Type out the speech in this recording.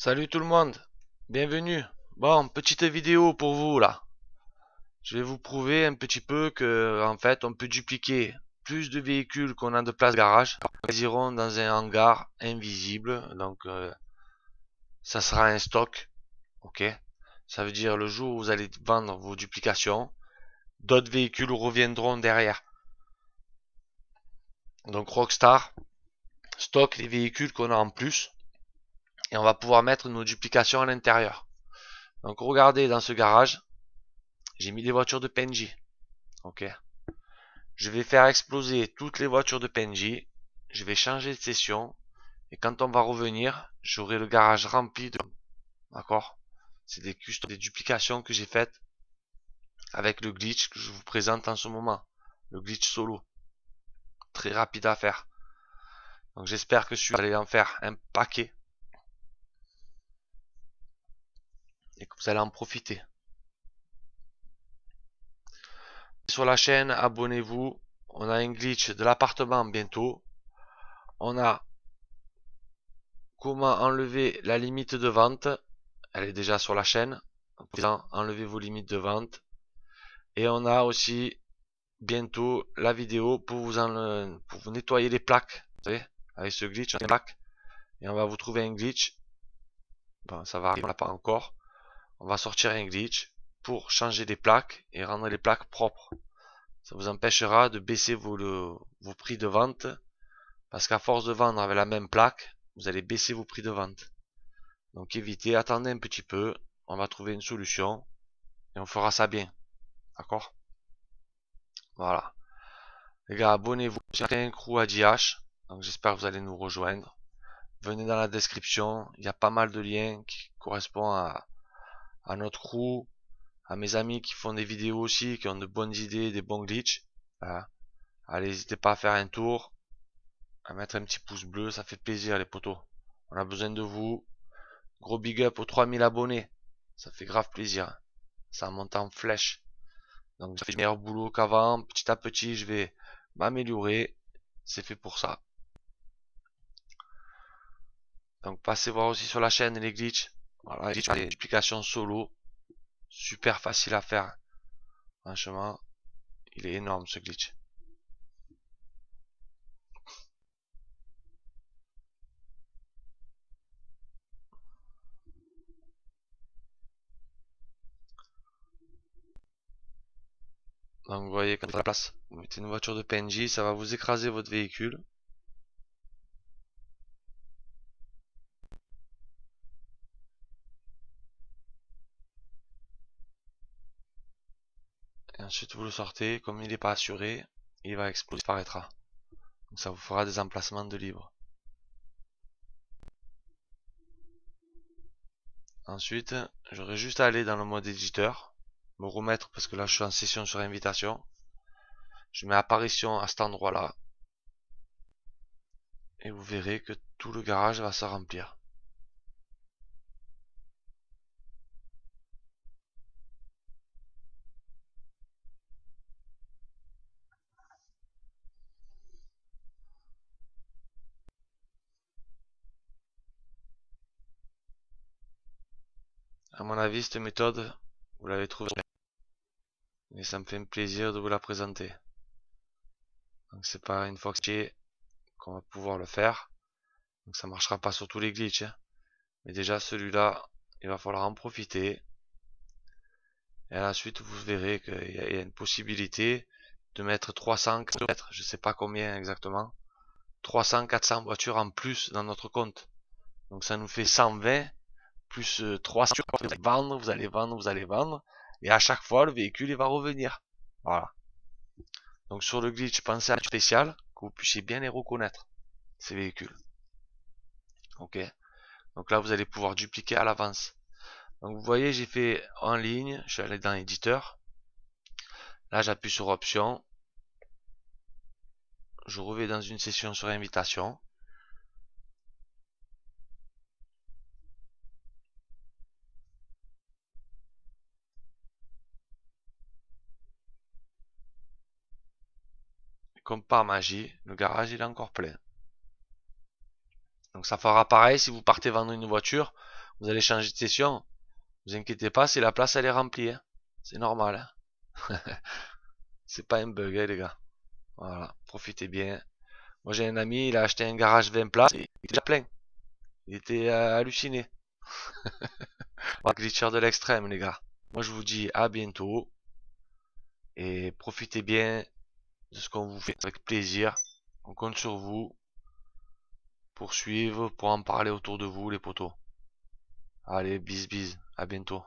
Salut tout le monde, bienvenue. Bon, petite vidéo pour vous là. Je vais vous prouver un petit peu que en fait on peut dupliquer plus de véhicules qu'on a de place de garage. Ils iront dans un hangar invisible, donc euh, ça sera un stock. Ok, ça veut dire le jour où vous allez vendre vos duplications, d'autres véhicules reviendront derrière. Donc Rockstar stocke les véhicules qu'on a en plus et on va pouvoir mettre nos duplications à l'intérieur. Donc regardez dans ce garage, j'ai mis des voitures de PNJ. Ok. Je vais faire exploser toutes les voitures de PNJ. Je vais changer de session. Et quand on va revenir, j'aurai le garage rempli de... D'accord? C'est des, des duplications que j'ai faites avec le glitch que je vous présente en ce moment. Le glitch solo. Très rapide à faire. Donc j'espère que je vais en faire un paquet. Et que vous allez en profiter. Sur la chaîne, abonnez-vous. On a un glitch de l'appartement bientôt. On a comment enlever la limite de vente. Elle est déjà sur la chaîne. Enlevez vos limites de vente. Et on a aussi bientôt la vidéo pour vous, en, vous nettoyer les plaques. Vous savez, avec ce glitch, on plaques. Et on va vous trouver un glitch. Bon, ça va arriver, on l'a pas encore on va sortir un glitch pour changer les plaques et rendre les plaques propres. Ça vous empêchera de baisser vos, prix de vente parce qu'à force de vendre avec la même plaque, vous allez baisser vos prix de vente. Donc évitez, attendez un petit peu, on va trouver une solution et on fera ça bien. D'accord? Voilà. Les gars, abonnez-vous. J'ai un crew à DH, donc j'espère que vous allez nous rejoindre. Venez dans la description, il y a pas mal de liens qui correspondent à, à notre crew, à mes amis qui font des vidéos aussi, qui ont de bonnes idées, des bons glitches. Allez, n'hésitez pas à faire un tour, à mettre un petit pouce bleu, ça fait plaisir les potos. On a besoin de vous. Gros big up aux 3000 abonnés. Ça fait grave plaisir. Ça monte en flèche. Donc je fais meilleur boulot qu'avant. Petit à petit, je vais m'améliorer. C'est fait pour ça. Donc passez voir aussi sur la chaîne les glitches. Voilà, les explications solo. Super facile à faire. Franchement, il est énorme ce glitch. Donc vous voyez quand à la place, vous mettez une voiture de PNJ, ça va vous écraser votre véhicule. Ensuite vous le sortez, comme il n'est pas assuré, il va exploser, disparaîtra. Donc ça vous fera des emplacements de libre. Ensuite, j'aurai juste à aller dans le mode éditeur, me remettre parce que là je suis en session sur invitation. Je mets apparition à cet endroit là. Et vous verrez que tout le garage va se remplir. À mon avis, cette méthode, vous l'avez trouvée. Et ça me fait plaisir de vous la présenter. Donc c'est pas une fois que qu'on va pouvoir le faire. Donc ça marchera pas sur tous les glitches. Hein. Mais déjà celui-là, il va falloir en profiter. Et à la suite, vous verrez qu'il y a une possibilité de mettre 300, je sais pas combien exactement, 300, 400 voitures en plus dans notre compte. Donc ça nous fait 120 plus 3 euh, vous allez vendre, vous allez vendre, vous allez vendre, et à chaque fois le véhicule il va revenir. Voilà. Donc sur le glitch, pensez à un spécial, que vous puissiez bien les reconnaître, ces véhicules. Ok. Donc là vous allez pouvoir dupliquer à l'avance. Donc vous voyez j'ai fait en ligne, je suis allé dans éditeur. Là j'appuie sur option. Je reviens dans une session sur invitation. Comme par magie, le garage il est encore plein. Donc ça fera pareil si vous partez vendre une voiture, vous allez changer de session, vous inquiétez pas, si la place elle est remplie. Hein. C'est normal. Hein. c'est pas un bug, hein, les gars. Voilà, profitez bien. Moi j'ai un ami, il a acheté un garage 20 places, il était déjà plein. Il était euh, halluciné. glitcher de l'extrême, les gars. Moi je vous dis à bientôt. Et profitez bien de ce qu'on vous fait avec plaisir. On compte sur vous pour suivre, pour en parler autour de vous, les potos. Allez, bis bis, à bientôt.